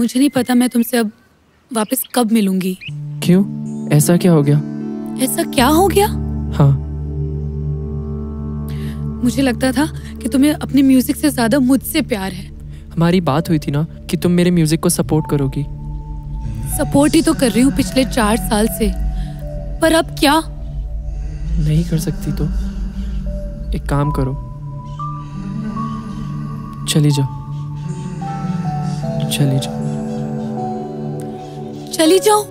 मुझे नहीं पता मैं तुमसे अब वापस कब मिलूँगी। क्यों? ऐसा क्या हो गया? ऐसा क्या हो गया? हाँ। मुझे लगता था कि तुम्हें अपनी म्यूज़िक से ज़्यादा मुझसे प्यार है। हमारी बात हुई थी ना कि तुम मेरे म्यूज़िक को सपोर्ट करोगी। सपोर्ट ही तो कर रही हूँ पिछले चार साल से। पर अब क्या? नहीं कर सकती तो। एक काम करो। चली जाओ। चली जाओ। चली जाओ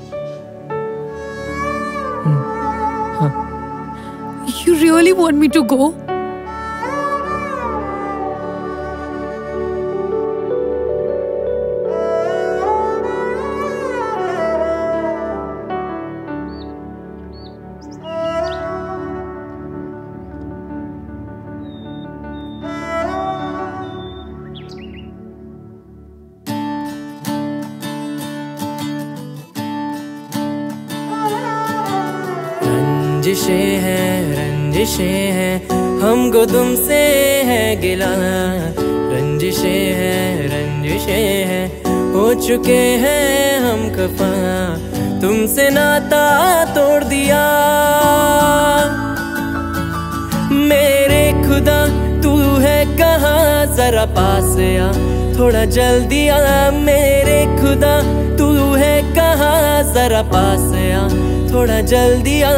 हाँ। You really want me to go रंजिशें हैं रंजिशें हैं, हमको तुमसे है गिला। रंजिशें हैं रंजिशें हैं, हो चुके हैं हम खफा तुमसे नाता तोड़ दिया। मेरे खुदा, तू है कहाँ? जरा पास आ। थोड़ा जल्दी आ। मेरे खुदा, तू है कहाँ? जरा पास आ। थोड़ा जल्दी आ।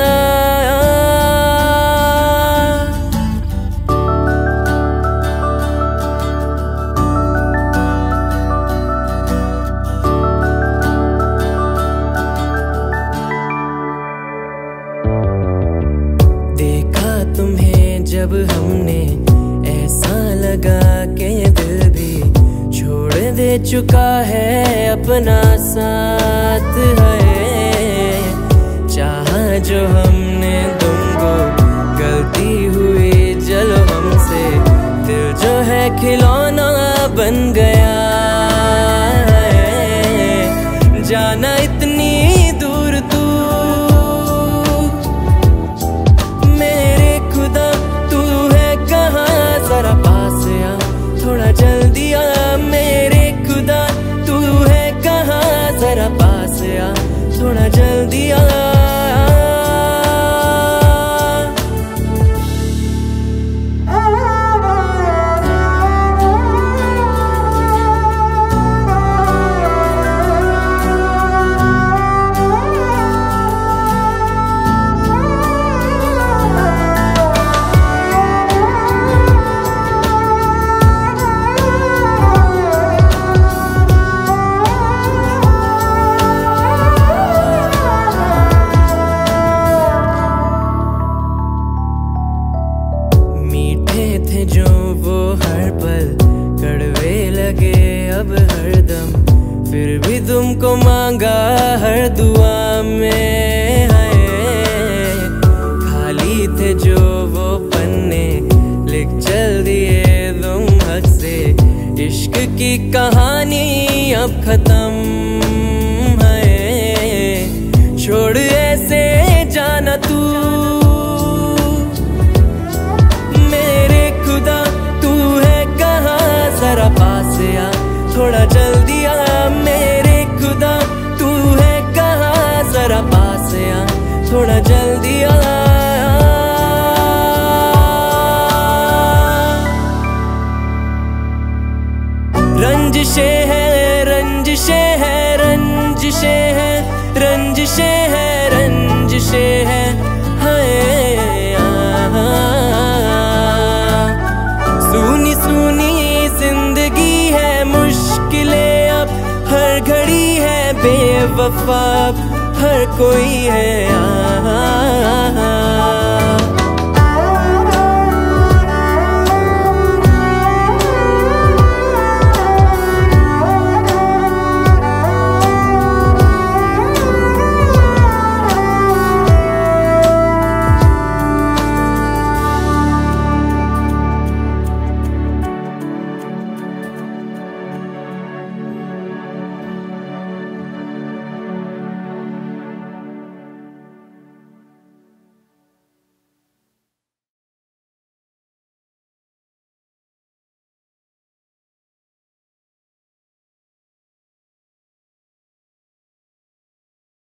देखा तुम्हें जब हमने, ऐसा लगा के दिल भी छोड़ दे चुका है अपना साथ है। जो हमने तुमको गलती हुई चलो हमसे दिल जो है खिलौना बन गया मांगा हर दुआ में है। खाली थे जो वो पन्ने, लिख चल दिए तुम हक से। इश्क की कहानी अब खत्म है। छोड़ ऐसे, जाना तू। मेरे खुदा, तू है कहाँ? जरा पास थोड़ा जल्दी थोड़ा जल्दी आ रंजिशें हैं रंजिशें हैं रंजिशें हैं रंजिशें हैं रंजिशें हैं सुनी सुनी, ज़िंदगी है मुश्किलें अब, हर घड़ी है बेवफा हर कोई है। आ,